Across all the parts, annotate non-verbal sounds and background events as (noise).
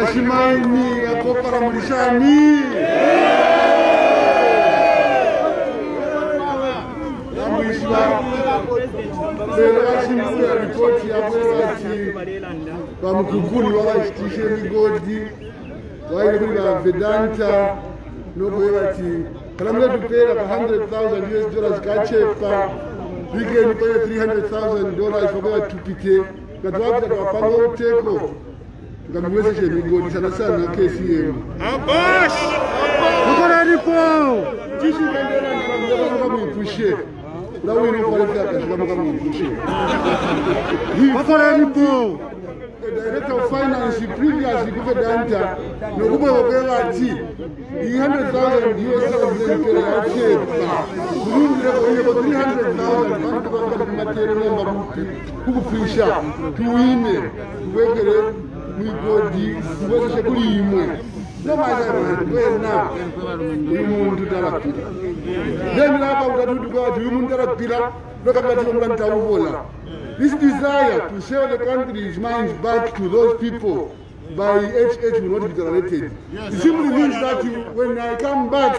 vaximani ya kopa ra mulixani vamukukuri va vaxitixe migodi va yile kuri vavedanta nokoye vati kalamule tupela ka 100000 us dollars ka chepa vikeni koye 300000 dollars vakoye vatupite kati vakuta ka vapanga uteko kana mwese chenu ngoni sana sana KCM Abash Mkona nipo Tishu mendera nipo Mkona nipo Mkona nipo Mkona nipo Mkona nipo Mkona nipo Mkona nipo Mkona nipo director of finance previous kuvedanta nokumwe vobe vati i100000 yosaeeyachepa kuuneko 300000 vanu vakaimateremamba kuti kukupisha tuine tuwekere migodhi kukosa chekuri imwe nomaaena uyu muntu ndarakwira nenilapa kutatiuti kwati uyu muntu ndarakwira nokangatiomuka nditaupona this desire to serve the country's minds back to those people by hh will not be tolerated it simply means that when i come back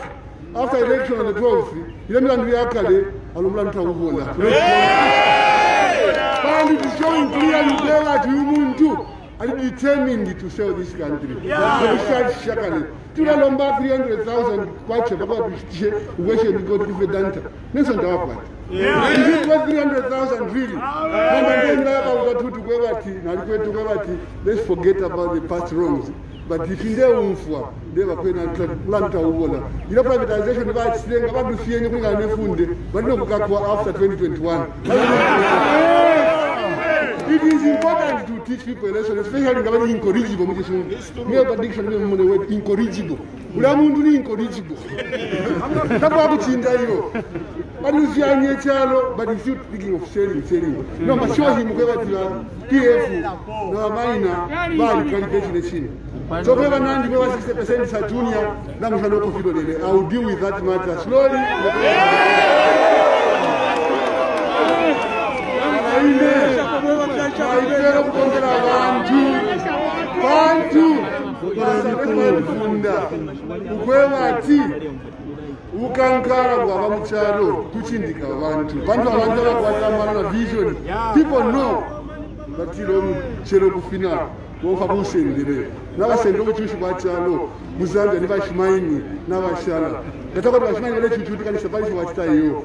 after election on the 12 ile milandu yakale anomula nditaupona bandit is showing clearly there that uyu muntu are determined to sell this country oshakale tinalomba 300000 kwacho vakapishitishe kwesheni kotifedanta neso ndavakwati ndiwe 300000 really amba ndendayakauta tuti kwevati nhari kwetu kwevati let's forget about the past wrongs but ifindeumfwa ndevakwenalantauvona ino privatization vachirenga vatusiyenye kulingana nefunde vatinokukakwa after 2021 teach people a lesson, especially ngaba incorrigible mu kishungu. Ngiya ba diction ngiya mu word incorrigible. Ula muntu ni incorrigible. Ngaba ku chinda iyo. Ba ni siya nye chalo, ba ni shoot thinking of selling, selling. No, ma show him kwa ti ba PF. Na ba ina ba ni calculation ne chini. So kwa ba nandi kwa 60% sa junior, na mushalo ko fido dele. I will deal with that matter slowly. Yeah. kunda ukwevati ukankara kwava muchado kuchindika vantu vantu vavanza vakwatamarana visioni people know vatiro chero kufinal vofa kuusenderera navasendo vechiushikwatano muzambia nevashimaini navashana ndatakati vashimaini vane chichutikanisa parishovachitaiwo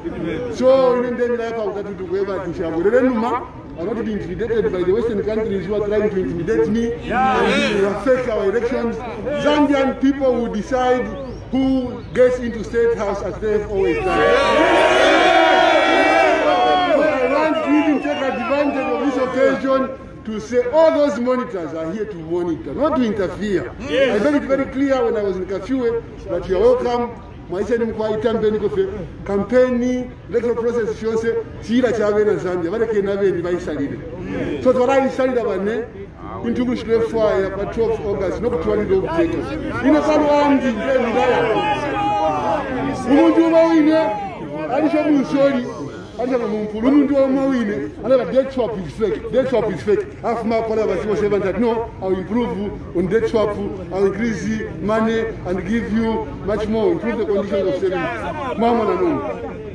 so inendendaipakutatutikwevati shavo rerenuma I'm not intimidated by the Western countries who are trying to intimidate me. Yeah. And affect our elections. Zambian people will decide who gets into state house as they've always done. I want to take advantage of this occasion to say all those monitors are here to monitor, not to interfere. Yes. I made it very clear when I was in Kafue that you're welcome maisha nimkwaitambeni kofe kampeni electoral process shose chira chavena zambia vareke naveni vaisalile sozi varaisalira vane intungushire fire pa12 august nokutwalire objeto ine panoandi ndeviraya umunduma uine arishomuusori anotaura mumpuru munhu ndiwamauine anoti that swap is fake that swap is fake afuma pala vachimoshe vanhu that no i will improve on that swap i will increase money and give you much more improve the condition of selling mama na nono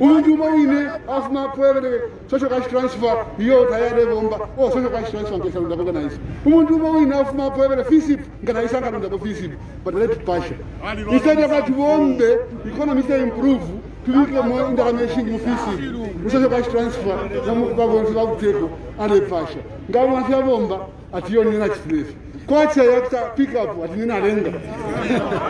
umu ndiwamauine afuma pala vende social cash transfer iyo taya devomba oh social cash transfer ngesa ndapo kana isi umu ndiwamauine afuma pala vende fisip ngana isi angano ndapo fisip but let's pasha instead of that bombe economy say improve pirure mo ndakame shingi mufisiri musese kwachitransfer namukubavonzi vakutepo ane pfasha ngavonasi yavomba hatiyonena chitirefi kwacha yakuta pikup hatinena renga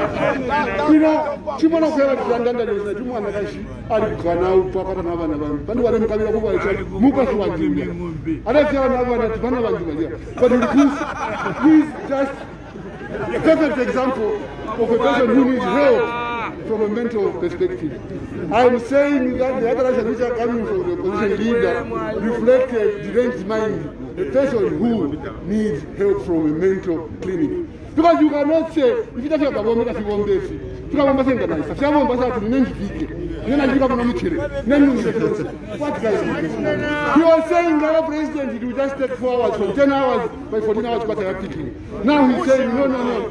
(laughs) ino chimwana kuyavatiandandaa chimwana kashi ari kukanaupapatana vana vanu pandiwaremukavira kuvaa mukasiwandime adaziya vana vana ti vana vanu valiya but ii please just a perfect example of a person who needs help governmental perspective. I'm saying that the other which are coming from the opposition leader reflected the range mind, a person who needs help from a mental clinic. Because you cannot say, if you talk about that you want this, tikavomba senganaisa tichavomba sati rine nzvike rine nanzvika kuna muchere nenuiosaingava president it will just take four hours from 10 hours by 14 hours kwatakapikini now he's saying no no no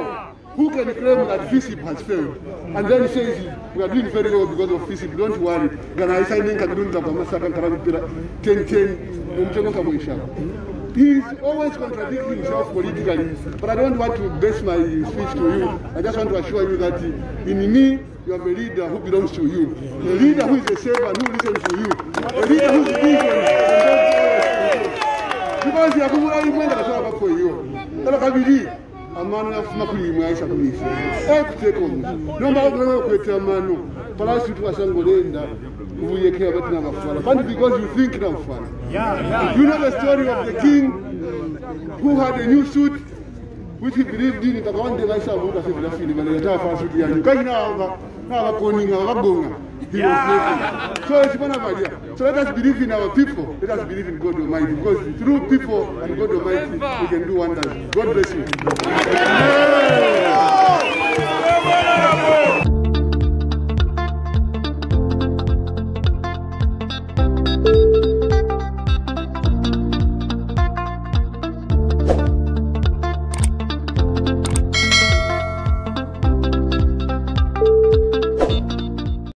who can claim that fisip has failed and then says we are doing very well because of fisip don't worry kana aisainenkadinizagamasaka nkara kupira 1010 nomutengo kamoishaka He's always contradicting himself politically, but I don't want to base my speech to you. I just want to assure you that in me, you have a leader who belongs to you. A leader who is a servant who listens to you. A leader who's vision and don't Because you have a for you amano afuma kuyimwa ayishakumise ekuteko eh, noma ngokuthi amano pala sithu kwashangolenda ubuye ke abathi ngabafana but because you think na ufana yeah yeah you know the story of the king who had a new suit which he believed in kakawandeka ishavuka sivela fini vanaleta afana suit yanyu kanyina avakoninga avagonga He yeah. So it's one of idea. So let us believe in our people. Let us believe in God Almighty. Because through people and God Almighty, we can do wonders. God bless you.